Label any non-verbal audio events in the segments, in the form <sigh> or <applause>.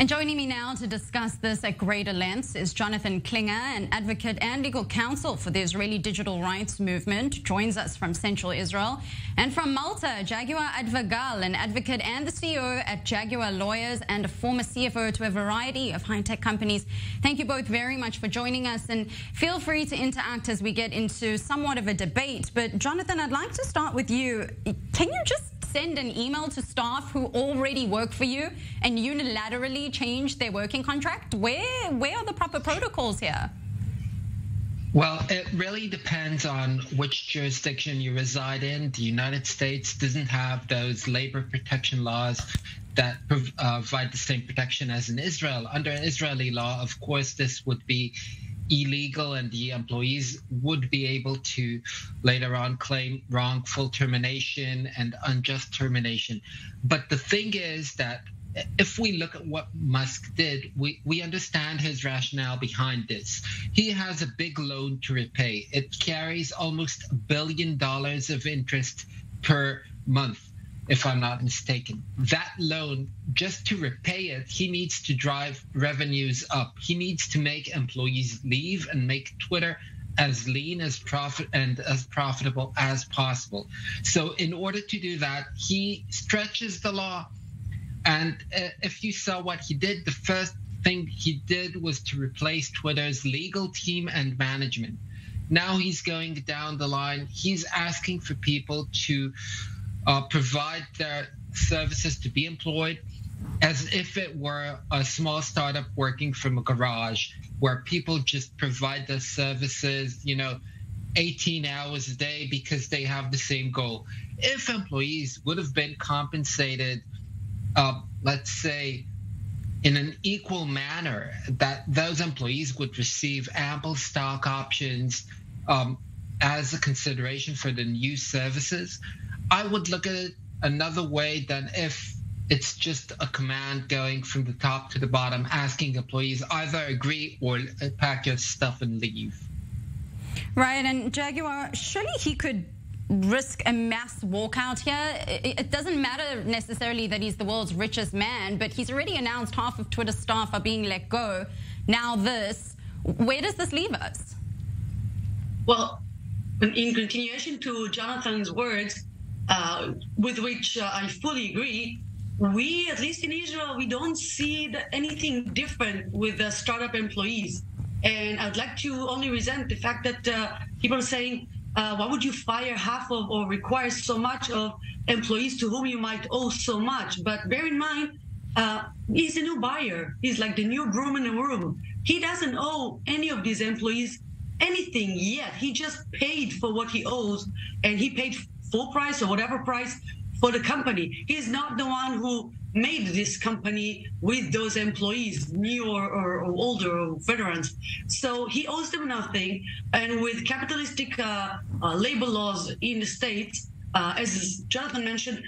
And joining me now to discuss this at greater length is Jonathan Klinger, an advocate and legal counsel for the Israeli digital rights movement, joins us from Central Israel. And from Malta, Jaguar Adva Gal, an advocate and the CEO at Jaguar Lawyers and a former CFO to a variety of high-tech companies. Thank you both very much for joining us and feel free to interact as we get into somewhat of a debate. But Jonathan, I'd like to start with you. Can you just send an email to staff who already work for you and unilaterally change their working contract? Where, where are the proper protocols here? Well, it really depends on which jurisdiction you reside in. The United States doesn't have those labor protection laws that uh, provide the same protection as in Israel. Under Israeli law, of course, this would be illegal and the employees would be able to later on claim wrongful termination and unjust termination. But the thing is that if we look at what Musk did, we, we understand his rationale behind this. He has a big loan to repay. It carries almost a billion dollars of interest per month if I'm not mistaken. That loan, just to repay it, he needs to drive revenues up. He needs to make employees leave and make Twitter as lean as profit and as profitable as possible. So in order to do that, he stretches the law. And uh, if you saw what he did, the first thing he did was to replace Twitter's legal team and management. Now he's going down the line. He's asking for people to uh, provide their services to be employed as if it were a small startup working from a garage where people just provide their services, you know, 18 hours a day because they have the same goal. If employees would have been compensated, uh, let's say, in an equal manner, that those employees would receive ample stock options um, as a consideration for the new services, I would look at it another way than if it's just a command going from the top to the bottom, asking employees either agree or pack your stuff and leave. Right, and Jaguar, surely he could risk a mass walkout here. It doesn't matter necessarily that he's the world's richest man, but he's already announced half of Twitter staff are being let go. Now this, where does this leave us? Well, in continuation to Jonathan's words, uh, with which uh, I fully agree. We, at least in Israel, we don't see anything different with the startup employees. And I'd like to only resent the fact that uh, people are saying, uh, why would you fire half of or require so much of employees to whom you might owe so much? But bear in mind, uh, he's a new buyer. He's like the new broom in the room. He doesn't owe any of these employees anything yet. He just paid for what he owes, and he paid full price or whatever price for the company. He's not the one who made this company with those employees, new or, or, or older or veterans. So he owes them nothing. And with capitalistic uh, uh, labor laws in the States, uh, as Jonathan mentioned,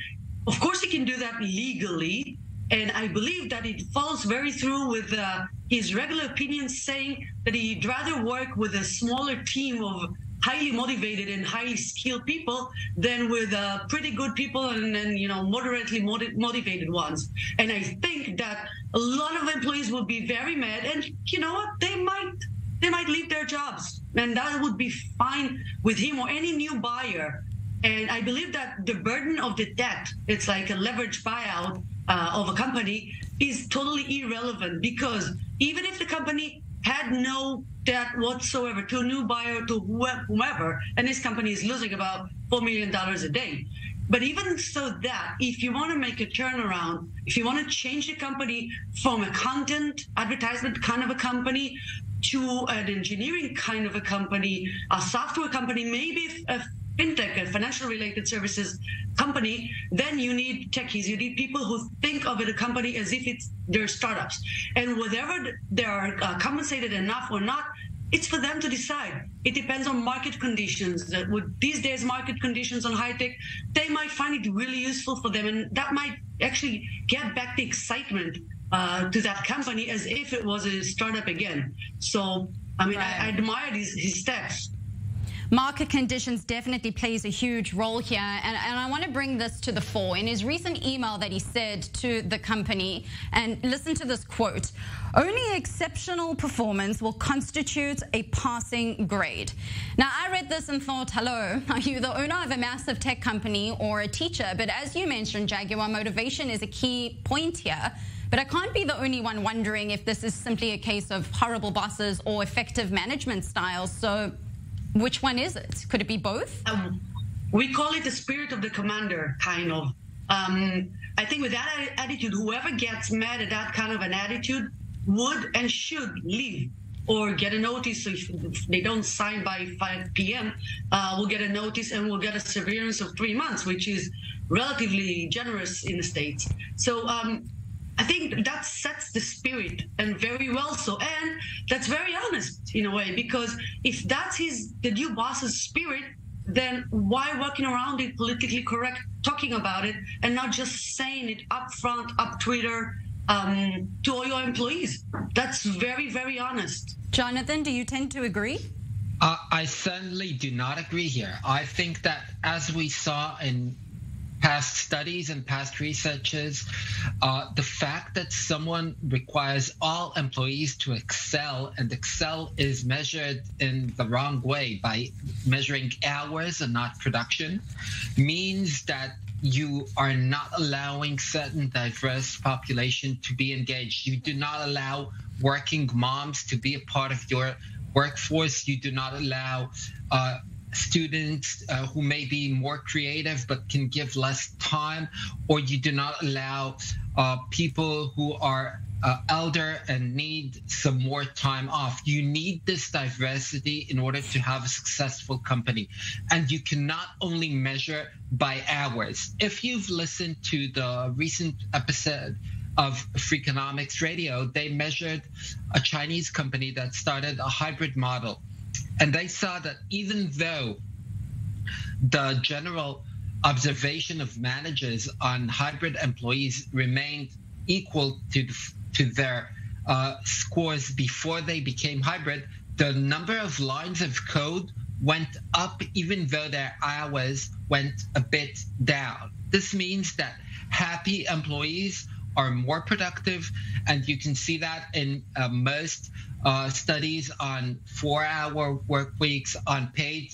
of course he can do that legally. And I believe that it falls very through with uh, his regular opinions saying that he'd rather work with a smaller team of highly motivated and highly skilled people than with uh, pretty good people and, then you know moderately motivated ones. And I think that a lot of employees will be very mad, and you know what? They might they might leave their jobs, and that would be fine with him or any new buyer. And I believe that the burden of the debt, it's like a leverage buyout uh, of a company, is totally irrelevant because even if the company had no debt whatsoever to a new buyer, to whomever, and this company is losing about $4 million a day. But even so that, if you want to make a turnaround, if you want to change the company from a content advertisement kind of a company to an engineering kind of a company, a software company, maybe a fintech, a financial related services company, then you need techies. You need people who think of it a company as if it's their startups. And whether they are uh, compensated enough or not, it's for them to decide. It depends on market conditions. That with these days market conditions on high tech, they might find it really useful for them, and that might actually get back the excitement uh, to that company as if it was a startup again. So, I mean, right. I, I admire his, his steps. Market conditions definitely plays a huge role here. And, and, I want to bring this to the fore. In his recent email that he said to the company, and listen to this quote, only exceptional performance will constitute a passing grade. Now, I read this and thought, hello, <laughs> are you the owner of a massive tech company or a teacher? But as you mentioned, Jaguar, motivation is a key point here. But I can't be the only one wondering if this is simply a case of horrible bosses or effective management styles. So which one is it? Could it be both? Um, we call it the spirit of the commander, kind of. Um, I think with that attitude, whoever gets mad at that kind of an attitude would and should leave or get a notice. So if they don't sign by 5 p.m., uh, we'll get a notice and we'll get a severance of three months, which is relatively generous in the States. So um, I think that sets the spirit and very well so. And that's very honest in a way, because if that's his, the new boss's spirit, then why working around it politically correct, talking about it, and not just saying it up front, up Twitter um, to all your employees? That's very, very honest. Jonathan, do you tend to agree? Uh, I certainly do not agree here. I think that as we saw in past studies and past researches, uh, the fact that someone requires all employees to excel and excel is measured in the wrong way by measuring hours and not production means that you are not allowing certain diverse population to be engaged. You do not allow working moms to be a part of your workforce. You do not allow uh, students uh, who may be more creative but can give less time, or you do not allow uh, people who are uh, elder and need some more time off. You need this diversity in order to have a successful company. And you cannot only measure by hours. If you've listened to the recent episode of Freakonomics Radio, they measured a Chinese company that started a hybrid model and they saw that even though the general observation of managers on hybrid employees remained equal to, to their uh, scores before they became hybrid, the number of lines of code went up even though their hours went a bit down. This means that happy employees are more productive, and you can see that in uh, most uh, studies on four-hour work weeks, on paid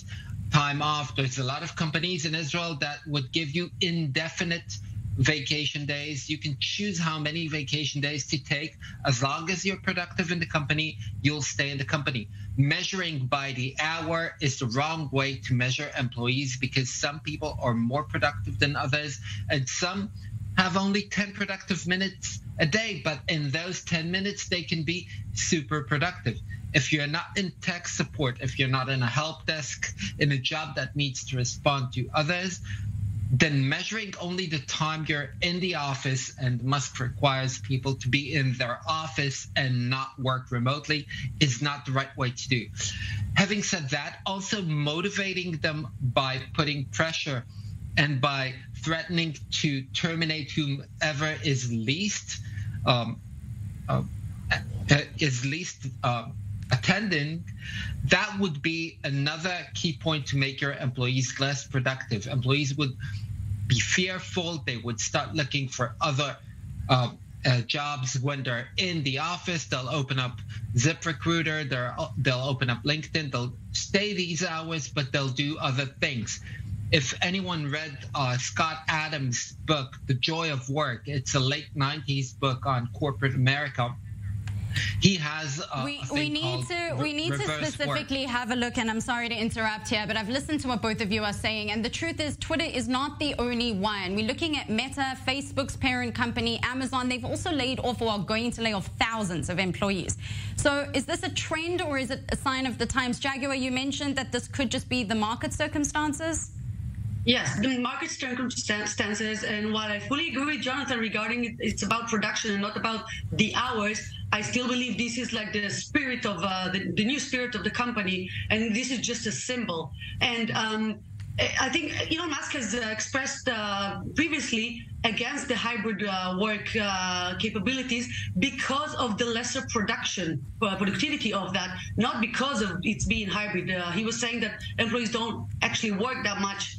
time off. There's a lot of companies in Israel that would give you indefinite vacation days. You can choose how many vacation days to take. As long as you're productive in the company, you'll stay in the company. Measuring by the hour is the wrong way to measure employees because some people are more productive than others, and some have only 10 productive minutes a day, but in those 10 minutes, they can be super productive. If you're not in tech support, if you're not in a help desk, in a job that needs to respond to others, then measuring only the time you're in the office and Musk requires people to be in their office and not work remotely is not the right way to do. Having said that, also motivating them by putting pressure and by threatening to terminate whomever is least um, uh, uh, is least uh, attending, that would be another key point to make your employees less productive. Employees would be fearful. They would start looking for other uh, uh, jobs when they're in the office. They'll open up ZipRecruiter. They'll open up LinkedIn. They'll stay these hours, but they'll do other things if anyone read uh, Scott Adams' book, The Joy of Work, it's a late 90s book on corporate America. He has we, we need to we need to specifically work. have a look and I'm sorry to interrupt here but I've listened to what both of you are saying and the truth is Twitter is not the only one. We're looking at Meta Facebook's parent company Amazon. They've also laid off or are going to lay off thousands of employees. So is this a trend or is it a sign of the times? Jaguar you mentioned that this could just be the market circumstances Yes, the market circumstances, and while I fully agree with Jonathan regarding it, it's about production and not about the hours. I still believe this is like the spirit of uh, the, the, new spirit of the company, and this is just a symbol. And um, I think Elon Musk has uh, expressed uh, previously against the hybrid uh, work uh, capabilities because of the lesser production uh, productivity of that, not because of it's being hybrid. He was saying that employees don't actually work that much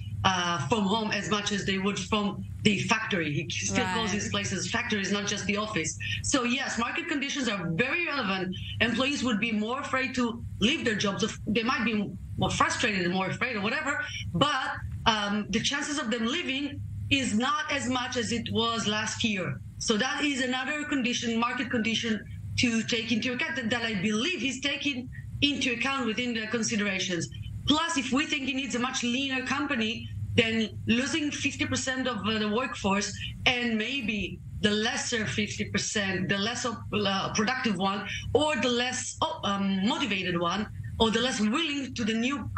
from home as much as they would from the factory. He still right. calls these places factories, not just the office. So yes, market conditions are very relevant. Employees would be more afraid to leave their jobs. They might be more frustrated and more afraid or whatever, but um, the chances of them leaving is not as much as it was last year. So that is another condition, market condition to take into account that, that I believe he's taking into account within the considerations. Plus, if we think he needs a much leaner company, then losing 50% of uh, the workforce and maybe the lesser 50%, the less uh, productive one, or the less oh, um, motivated one, or the less willing to the new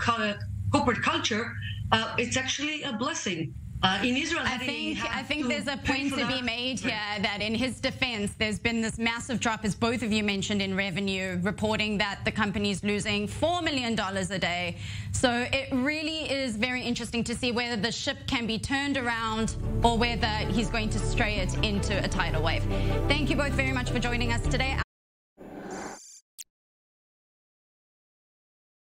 corporate culture, uh, it's actually a blessing. Uh, in Israel, I think I think there's a point to be made here that in his defense, there's been this massive drop, as both of you mentioned, in revenue, reporting that the company's losing $4 million a day. So it really is very interesting to see whether the ship can be turned around or whether he's going to stray it into a tidal wave. Thank you both very much for joining us today.